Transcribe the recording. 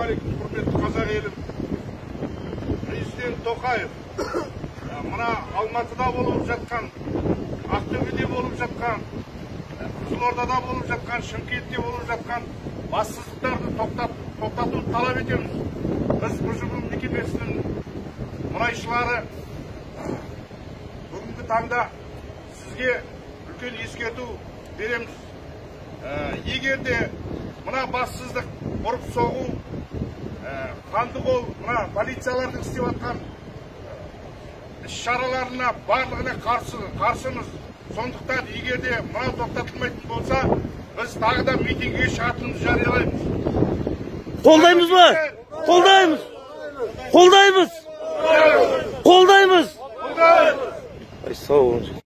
ассалаумағалейкум құрметті қазақ елім президент тоқаев мына алматыда болып жатқан ақтөбеде болып жатқан қызылордада болып жатқан шымкентте болып жатқан бассыздықтарды тоқтат, тоқтатуды талап етеміз. Біз ұжым мекемесінің мұнайшылары бүгінгі таңда сізге үлкен ескерту береміз. Ә, егер де мына бассыздық ұрып соғу ә, қанды қол мына полициялардың істеп жатқан іс шараларына барлығына қарсы қарсымыз. Сондықтан егер де мынау тоқтатылмайтын болса біз тағы да митингіге шығатынымызды жариялаймыз. Қолдаймыз ба? Қолдаймыз. Қолдаймыз. Қолдаймыз. Ай сау болыңыз.